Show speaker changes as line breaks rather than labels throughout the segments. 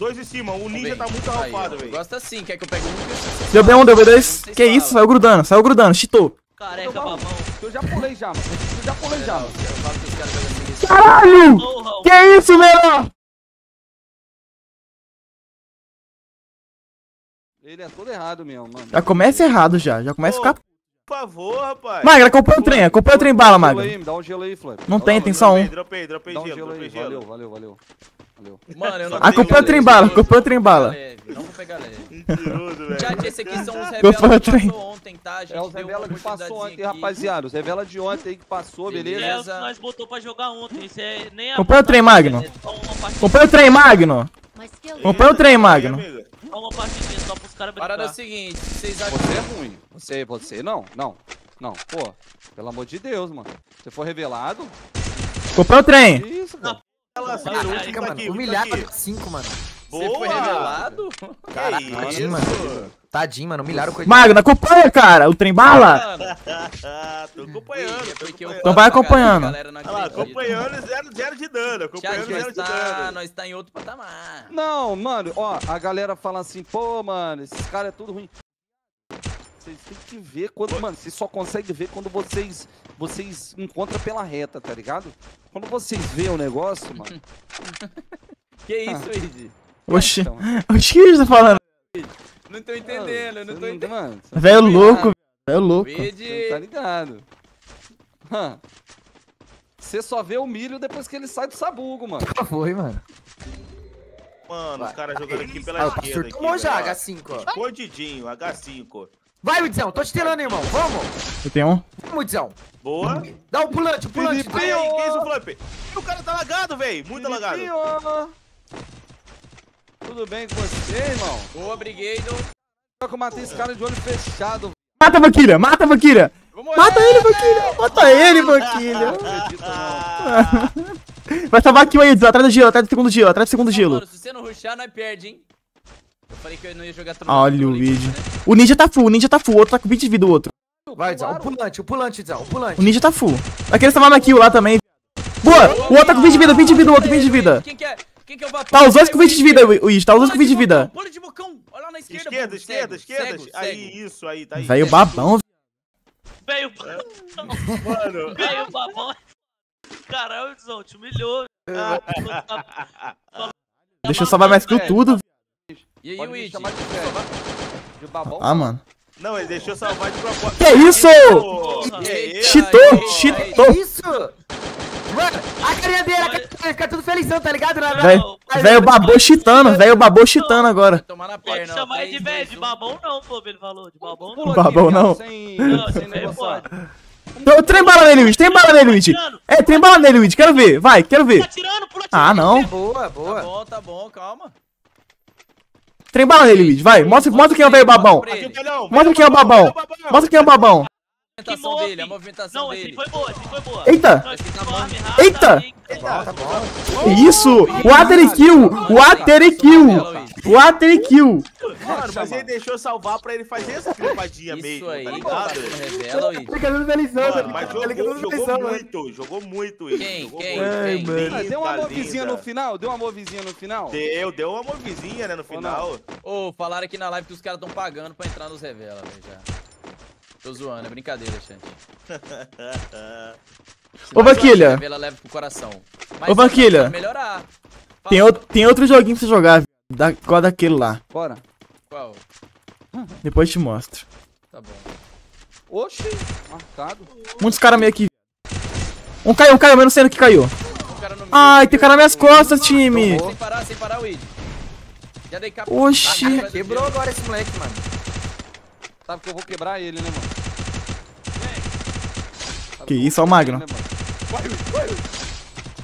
dois em cima. O ninja tá muito arrofado, velho.
Gosta assim, quer que eu pegue um
Deu B1, deu B2.
Vocês
Que isso, saiu grudando, saiu grudando, cheatou.
Careca, babão.
Eu já pulei já, mano. Eu já pulei já, mano.
Caralho! Que isso, menor?
Ele é todo errado mesmo, mano.
Já começa errado já, já começa a ficar...
Por favor, rapaz.
Magra, acompanha o trem, acompanha o trem bala,
Dá um gelo
Magra.
dá um gelo aí, Flávio.
Não tem,
um-
tem só um.
Dropei, dropei
um
gelo, dropei gelo.
Valeu, valeu, valeu. Valeu.
Mano, eu não
Acompanha
vou pegar
o trem
leve,
bala,
eu vou
acompanha o trem
pegar
bala.
leve, Não vou pegar leve.
Mentiroso, velho.
Chat, esse aqui são os revelas
o
que
trem.
passou ontem, tá? Gente
É os revela que passou ontem, rapaziada. Os revela de ontem aí que passou, beleza?
É, os que nós botou pra jogar ontem. Isso é nem a.
Acompanha o trem, Magno.
É
Acompanha o trem, Magno. Acompanha o trem, Magno.
Amiga.
só uma partidinha só pros caras
Parada é o seguinte, vocês acham
Você é ruim. Você, você não, não. Não, pô. Pelo amor de Deus, mano. Você for revelado?
Acompanha o trem.
Que isso, cara?
Ela aqui,
mano.
fica
Humilhar
aqui.
5, mano.
Você foi
Boa!
revelado?
Caraca,
Tadinho, mano. Tadinho, mano. Humilharam o coitado.
Magno, acompanha, cara, o trem bala.
Ah, tô acompanhando, tô acompanhando.
Então vai acompanhando.
Olha lá, acompanhando zero, zero de dano, acompanhando
Chat,
zero
nós
de
tá,
dano.
nós tá em outro patamar.
Não, mano, ó, a galera fala assim, pô, mano, esses caras é tudo ruim. Vocês têm que ver quando, mano, vocês só conseguem ver quando vocês, vocês encontram pela reta, tá ligado? Quando vocês veem o negócio, mano.
Que isso, Id?
Oxi,
então,
oxi, o que você tá falando?
Não tô entendendo, eu não tô entendendo.
Mano, você
Velho
tá
louco, velho louco.
Tá ligado. Hã. Você só vê o milho depois que ele sai do sabugo, mano.
Foi, mano.
Mano, os caras jogando aqui pela
Ah,
esquerda.
pastor
aqui,
já,
velho, ó.
H5, ó.
Escondidinho, H5.
Vai, Widzão. Tô te telando, irmão. Vamos.
Eu tenho um.
Vamos, Widzão.
Boa.
Dá um pulante, um pulante.
Felipe, aí, que isso, Flump? O cara tá lagado, velho. Muito lagado.
Filipinho! Tudo bem com você, irmão?
boa, Brigado.
Só que eu matei esse cara de olho fechado.
Mata a Valkyria, mata a Valkyria.
Vamos
Mata ele, Valkyria. Mata ele, Valkyria.
Não acredito, não.
Vai salvar aqui o Aids, atrás do gelo, atrás do segundo gelo, atrás do segundo gelo.
Mano, se você não rushar, nós perde, hein? Eu falei que eu não ia jogar tudo.
Olha o vídeo. O ninja tá full, o ninja tá full, o outro tá com 20 de vida, o outro.
Vai, Widzão. O pulante, o pulante, Widzão. O pulante.
O ninja tá full. Querer salvar na kill lá também. Boa! O outro tá com 20 de vida, 20 de vida, o outro 20 de vida.
Quem que é? Quem que é o vapor?
Tá os dois com 20 de vida, o Id, tá os dois com 20 de vida.
Pula de bocão. Olha lá na esquerda.
Esquerda, esquerda, esquerda. Aí, isso, aí, tá aí.
Velho babão,
Veio,
Mano.
veio, babão. Caralho, Zão, te humilhou.
Deixa eu salvar mais kill tudo.
E aí,
Pode
o Id?
de velho. De babão.
Ah, mano.
Não, ele deixou salvar de propósito.
Que isso?
Que?
Cheatou, cheatou.
Isso! Mano, a carinha dele, a carinha dele, fica tudo felizão, tá ligado? Na- na-
Velho, velho babou cheatando, velho babou cheatando agora.
Tomar na
Pode
perna, ó.
chamar ele de velho, de babão não, pô, ele falou. De babão não.
Pula
Babão não.
Sem,
Não,
sem
pode.
Então, trem bala nele, Luiz, trem bala nele, Luiz. É, trem bala nele, Luiz, quero ver, vai, quero
Tá
ver.
atirando, pula
Ah, não.
Boa,
Tá
boa.
bom, tá bom, calma.
Trem bala nele, Luiz, vai. Mostra, mostra quem é o velho babão. Mostra quem é o babão. Mostra quem é o babão.
A movimentação dele, a movimentação
Não, assim
dele.
foi boa, assim foi boa.
Eita. Eita.
Bom, tá bom.
Que isso? Water kill, water kill, water kill.
Mano, mas ele deixou salvar pra ele fazer essa clipadinha
Isso
mesmo,
aí,
tá ligado?
revela,
Mano, mas
Ele
jogou,
mano.
muito, jogou muito ele.
Quem? Quem? Quem?
Ah, Deu uma movezinha no final? Deu uma movezinha no final?
Deu, deu uma movezinha, né, no final.
Ô, falaram aqui na live que os caras tão pagando pra entrar nos revela, velho, já. Tô zoando, é brincadeira, gente.
Ô, Vaquilha.
Leve pro coração. Mas
Ô, Vaquilha.
melhorar.
Tem outro, tem outro joguinho pra você jogar, da, igual daquele lá.
Bora.
Qual?
Depois eu te mostro.
Tá bom.
Oxi, marcado.
Muitos caras meio aqui. Um caiu, um caiu, mas eu não sei no que caiu.
O cara no meio.
Ai, tem cara nas minhas costas, time.
Sem parar, sem parar, Weed. Já dei capa.
Oxi.
Ah,
Quebrou agora esse moleque, mano.
Sabe que eu vou quebrar ele, né, mano?
Que isso, ó o Magno.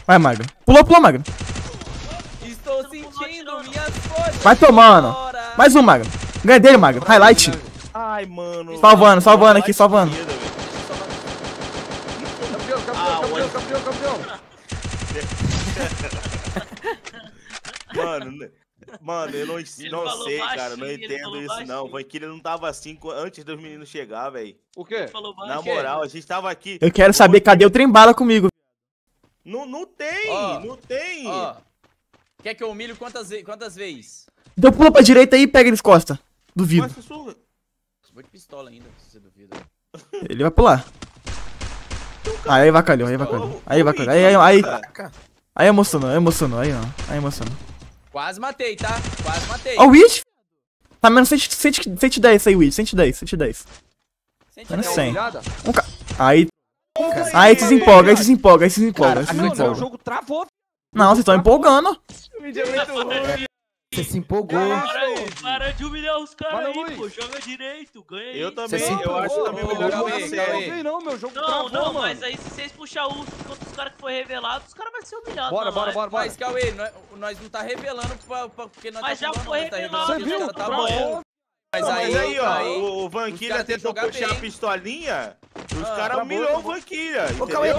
Vai, Magno. Pulou, pulou, Magno.
Estou sentindo minhas forças.
Vai tomando. Mais um, Magno. Ganha dele, Magno. Highlight.
Ai, mano.
Salvando, salvando aqui, salvando.
Campeão, campeão, campeão, campeão, campeão.
Mano, né- mano, eu não,
Ele
não sei, cara.
baixinho,
Não
ele
entendo isso, não.
baixinho.
O Vanquilha não tava assim antes dos meninos chegar, velho.
O quê?
Falou
Na moral, a gente tava aqui.
Eu quero saber cadê o trem bala comigo.
Não, não tem,
Ó.
não tem.
Ó, Quer que eu humilhe quantas, ve quantas vezes?
Então pula pra direita aí e pega eles costa. Duvido.
Mas sussurra.
Vou de pistola ainda, se você duvida.
Ele vai pular. Aí vacalhou, aí vacalhou. Aí vacalhou. Aí, aí, aí, aí emocionou, aí emocionou, aí não. Aí emocionou.
Quase matei, tá? Quase matei.
Ó o Witch! Tá menos 100, 100, 110 aí, Witch. 110, 110.
Sente
Menos
não.
100.
Olhada.
Aí. Aí aí se empolga, aí se empolga, aí se
Meu Deus, o
empolga.
jogo travou.
Não, vocês estão empolgando.
Você se empolgou.
Para, para de humilhar os caras aí,
Luiz.
pô. Joga direito, ganha aí.
Eu também,
se
eu acho também o melhor jogo sério.
Não, não, meu jogo
Não,
travou,
não,
mano.
mas aí se vocês puxar o contra os caras que foi revelado, os caras vão ser humilhados.
Bora, bora, bora, bora.
Mas, Cauê, nós, nós não tá revelando pra, pra- porque nós
Mas
tá
já foi
tá
revelado,
revelando
Você viu?
tá bom. Mas aí,
aí, ó, o, Vanquilha tentou puxar a pistolinha, os
Ah,
caras
travou,
humilhou o
travou.
Vanquilha,
Ô, Cauê.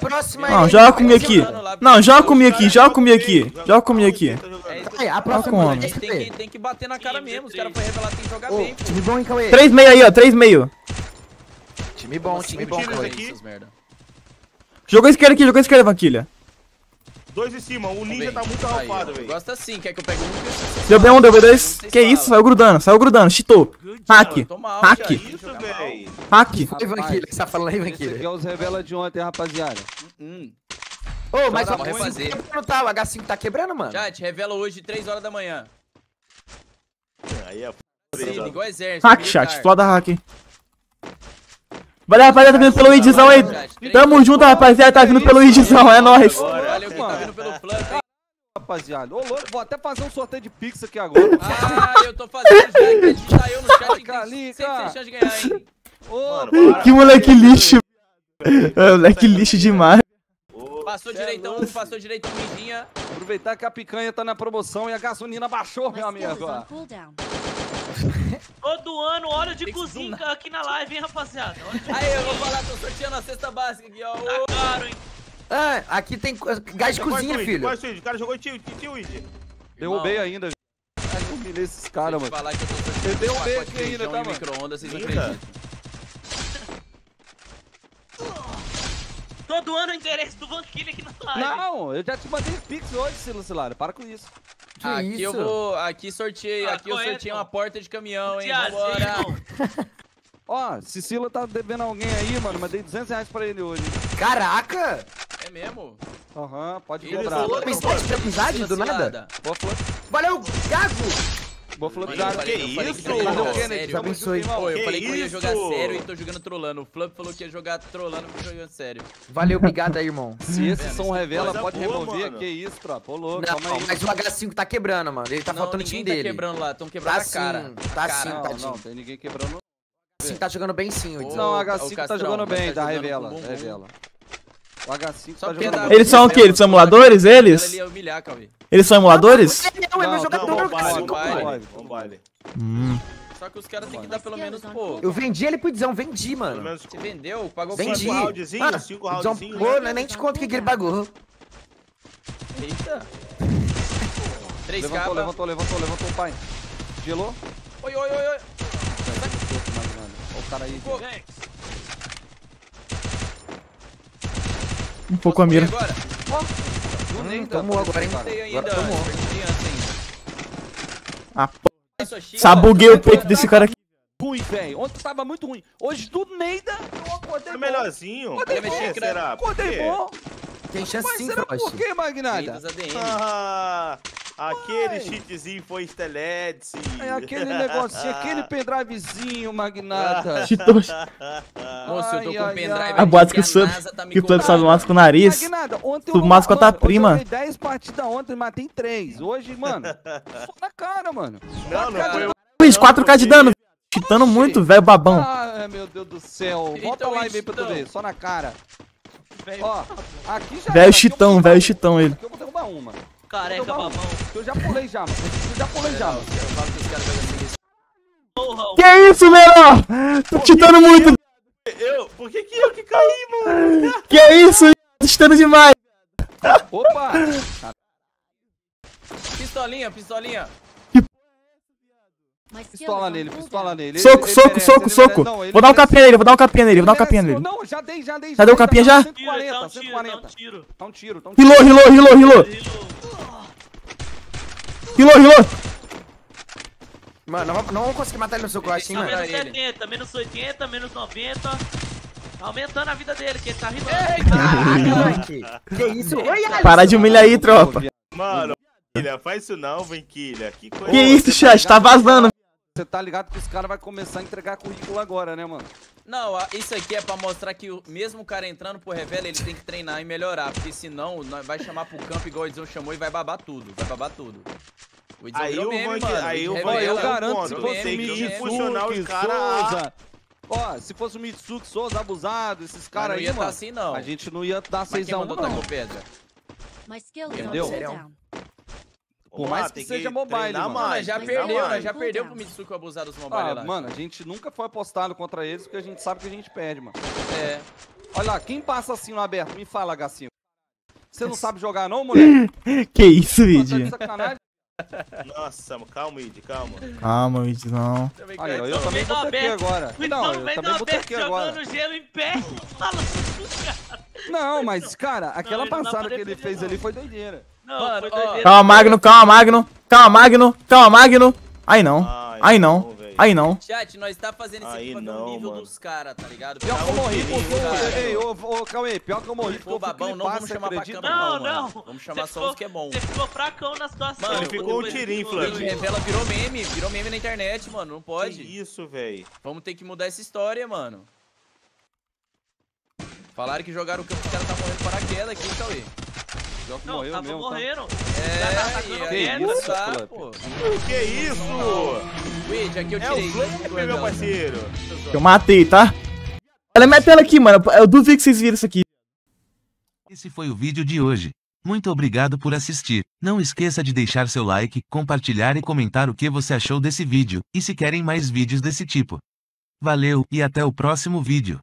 Próxima
Não, joga comigo aqui. Não, joga comigo aqui, joga comigo aqui. Joga comigo aqui.
tá
Aí, a
Tá
próxima
com homem.
tem, que, tem que bater na cara mesmo. Os
três.
caras foram revelar, tem que jogar bem,
time bom, hein, Cauê?
3 meio aí, ó, 3 meio.
Time bom, time bom, Cauê.
Jogou esquerda aqui, jogou esquerda, Vanquilha.
Dois em cima, o ninja tá muito arrofado, velho.
Gosta assim, quer que eu pegue um?
Deu bem um, deu bem dois.
Vocês
Que isso, saiu grudando, saiu grudando, cheatou. Hack, Hack.
isso, velho?
hack.
Oi, Vanquilha, o que tá falando aí,
Esse aqui é os revela de ontem, rapaziada. Hum.
Ô, mas o
refazer.
H5 não tá, o H5 tá quebrando, mano?
Chat, revela hoje, 3 horas da manhã.
Aí é
o exército.
Hack, chat, exploda hack. Valeu, rapaziada, tá vindo pelo idzão aí. Tamo junto, rapaziada, tá vindo pelo idzão, é nóis.
Rapaziada, ô louco, vou até fazer um sorteio de Pix aqui agora.
Ah, eu tô fazendo já, que a gente saiu no chat,
Calica.
tem sempre tem chance de ganhar, hein?
Ô.
Que moleque lixo. É, moleque lixo demais.
Passou
Cê é
direitão,
louco.
passou direitão, midinha.
aproveitar que a picanha tá na promoção e a gasolina baixou, meu amigo.
Todo ano, óleo de cozinha aqui na live, hein, rapaziada.
Aí, eu vou falar, tô sorteando a cesta básica aqui, ó.
Tá caro, hein.
Ah, aqui tem gás de
é
cozinha, filho.
Qual é o? O cara jogou tio, tio Twitch.
Derrubei ainda. Ai, humilhei esses caras,
eu
mano.
falar que eu tô sorteando
Eu dei um
pacote
beijo
de
aqui ainda, tá, mano?
micro-ondas, vocês não acreditam.
Todo ano o endereço do Vanquilha aqui na live.
Não, eu já te mandei Pix hoje, Silas Para com isso.
Que
Aqui
isso?
eu vou, aqui sorteei,
Ah,
aqui eu sorteei uma porta de caminhão, hein, vambora.
Ó, Cicila tá devendo alguém aí, mano, mas dei 200 reais pra ele hoje.
Caraca!
Mesmo?
Aham, pode
Ele
cobrar.
falou-
de amizade, do nada?
Boa flor,
Valeu, Gago!
boa
falei- eu
Que isso?
que
Fazer o né?
sério.
Tamo
abençoe.
Pô, eu
Que
falei que eu ia jogar sério e tô jogando trolando. O Flump falou que ia jogar trolando e jogando sério.
Valeu, obrigado aí, irmão.
Se esses
Vendo,
são
isso é
revela, pode remover. Que isso, tropa. Ô, louco,
Não,
calma aí.
mas o H5 tá quebrando, mano. Ele tá faltando o
ninguém
time
tá
dele.
quebrando lá, tão quebrando
Tá
a cara.
sim,
A
tá sim,
Não, tem ninguém quebrando.
O H5 tá jogando bem sim, o.
Não, o
o
H5 tá jogando bem,
tá
revela, revela. O H5
Só
tá jogando.
Eles são o quê? Eles são emuladores, eles?
Cauê.
Eles são emuladores?
Não, é meu jogador
Não,
do
vamos baile,
H5,
vamos
pô.
baile, vamos baile.
Hum.
Só que os caras têm que dar pelo menos, pô.
Eu vendi ele pro Idzão, vendi, mano.
menos
Você vendeu? Pagou
Vendi.
cinco roundzinhos,
Ah,
cinco roundzinhos.
pagou,
né?
né? Nem te conto o que que ele pagou.
Eita. 3
Levantou, levantou, levantou, levantou o pai. Gelou?
Oi, oi, oi, oi.
Olha o cara aí.
Pô,
Um pouco a mira.
agora.
Hum, tomou agora, hein? Agora tomou.
Ah,
xícara.
Sabuguei o peito desse cara aqui.
Ruim, velho. Ontem tava muito ruim. Hoje tudo Neida. Eu acordei
É
bom.
melhorzinho. Que
aqui,
será?
Acordei bom.
Tem chance
Mas
sim,
será por que,
ADM.
Ah, aquele cheatzinho foi Steletse.
É aquele negocinho, aquele pendrivezinho, Magnata.
Cheatou.
Moço, eu tô
Ai,
com pendrive
A boate que
a
Sub-
NASA tá
Que o Flip sabe mais com o nariz.
Magnata, ontem
Tu masca a tua prima.
Eu joguei 10 partidas ontem, matei 3. Hoje, mano, só na cara, mano.
Não, não eu.
Luiz, 4k de dano. Cheatando muito, velho babão.
Ah, meu Deus do céu.
Então,
Volta lá e vem pra tu ver, só na cara. Ó, aqui já
Velho chitão, velho chitão ele.
aqui Eu vou derrubar uma.
Careca, babão.
Eu já pulei já, mano. Eu já pulei já, mano.
que
Que isso, menor? Tô cheatando muito.
Eu? Por que que eu que caí, mano?
Que isso? Tô cheatando demais.
Opa!
Pistolinha, pistolinha.
Pistola nele, pistola nele.
Soco,
Ele- ele
soco,
merece,
soco, soco.
Não,
Vou dar um capinha nele, vou dar um capinha nele, vou dar um capinha nele.
Não, já dei, já dei.
Já deu capinha já?
tiro, dá
140,
um tiro, dá um
140.
tiro.
Tá um tiro, tá um tiro.
Rilou, rilou, rilou, rilou.
Reload.
Rilou, rilou.
Mano, não, vamos- não vamos conseguir matar ele no seu corte, hein,
Tá
mano.
menos
ele.
70, menos 80, menos 90. Tá aumentando a vida dele, que ele tá rimando.
Moleque. Que isso? Oi, Alisson.
Para de humilhar aí, tropa.
Mano, Quilha, faz isso não, vem, Quilha. Que coisa.
Que isso, chat? Tá vazando.
Você tá ligado que os caras vão começar a entregar currículo agora, né, mano?
Não, isso aqui é pra mostrar que o, mesmo o cara entrando pro revela, ele tem que treinar e melhorar. Porque senão, vai chamar pro campo igual o Edson chamou e vai babar tudo. Vai babar tudo. O Edson
Aí o
meme, mano.
aí o
eu
é o
garanto se o
meme.
Mitsuki,
impulsionar os cara
Souza... Ó, se fosse o Mitsuki, Souza, abusado, esses caras
não
aí,
ia tá
mano,
assim, não.
a gente não ia dar
Mas quem
6x1
mandou
não.
pedra?
Entendeu? Por mais que seja mobile, mano.
Não,
mais,
já perdeu,
mais.
nós já perdeu pro Mitsuki abusar dos mobile
Ah,
lá.
mano, a gente nunca foi apostado contra eles porque a gente sabe que a gente perde, mano.
É.
Olha lá, quem passa assim no aberto? Me fala, Gacinho. Você não sabe jogar não, moleque?
Que isso,
Pô, tá de
vídeo.
sacanagem.
Nossa, calma, Id, calma.
Calma, vídeo, não.
Também
Olha,
quero-
eu também
meio do
botequei
aberto.
agora. Não,
Então
eu
vem
também
aberto
botequei agora.
jogando gelo em pé.
Não, mas, cara, aquela
não
passada que ele fez
não.
ali foi doideira.
Não,
Mano,
foi doideira.
Calma, Magno, calma, Magno. Calma, Magno. Calma, Magno. Aí não.
Ai,
Aí não. Aí não.
Chat, nós tá fazendo isso
Aí
aqui pra ver
não,
o nível
mano.
dos caras, tá ligado?
Pior que eu
o
morri
caras.
Ei, ô, ô, Cauê, pior que eu morri porque
Ô,
eu fui
babão, não vamos chamar pra câmera,
Não,
não. Vamos chamar só os que é bom.
Você ficou fracão na situação.
Mano,
Ele ficou um tirinho.
O Revela virou meme, virou meme na internet, mano. Não
Que
pode.
isso, velho.
Vamos ter que mudar essa história, mano. Falaram que jogaram o campo, os caras tá morrendo paraquedas aqui, Cauê.
Pior que
Não,
morreu
tava
mesmo, tá?
morrendo.
É,
Tá
e
pedra.
não dá,
Isso,
pô.
Que isso?
Aqui eu
É
tirei.
o Flip, meu parceiro.
Eu matei, tá? Olha a minha tela aqui, mano. Eu duvido que vocês viram isso aqui.
Esse foi o vídeo de hoje. Muito obrigado por assistir. Não esqueça de deixar seu like, compartilhar e comentar o que você achou desse vídeo, e se querem mais vídeos desse tipo. Valeu, e até o próximo vídeo.